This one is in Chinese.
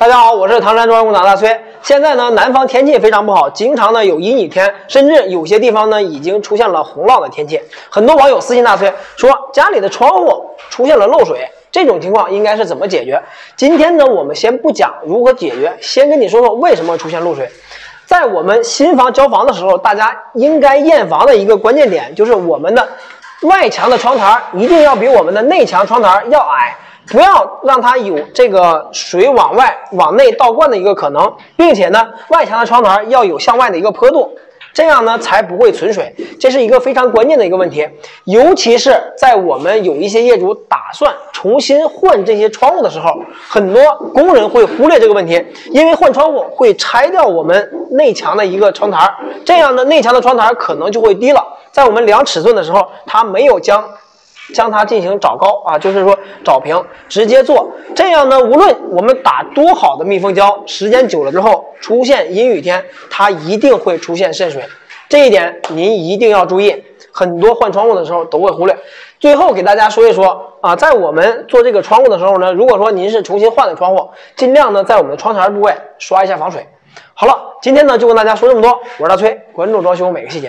大家好，我是唐山中央工厂大崔。现在呢，南方天气非常不好，经常呢有阴雨天，甚至有些地方呢已经出现了洪涝的天气。很多网友私信大崔说，家里的窗户出现了漏水，这种情况应该是怎么解决？今天呢，我们先不讲如何解决，先跟你说说为什么出现漏水。在我们新房交房的时候，大家应该验房的一个关键点就是我们的外墙的窗台一定要比我们的内墙窗台要矮。不要让它有这个水往外往内倒灌的一个可能，并且呢，外墙的窗台要有向外的一个坡度，这样呢才不会存水。这是一个非常关键的一个问题，尤其是在我们有一些业主打算重新换这些窗户的时候，很多工人会忽略这个问题，因为换窗户会拆掉我们内墙的一个窗台，这样呢，内墙的窗台可能就会低了。在我们量尺寸的时候，它没有将。将它进行找高啊，就是说找平，直接做这样呢。无论我们打多好的密封胶，时间久了之后，出现阴雨天，它一定会出现渗水。这一点您一定要注意。很多换窗户的时候都会忽略。最后给大家说一说啊，在我们做这个窗户的时候呢，如果说您是重新换的窗户，尽量呢在我们的窗台部位刷一下防水。好了，今天呢就跟大家说这么多，我是大崔，关注装修每个细节。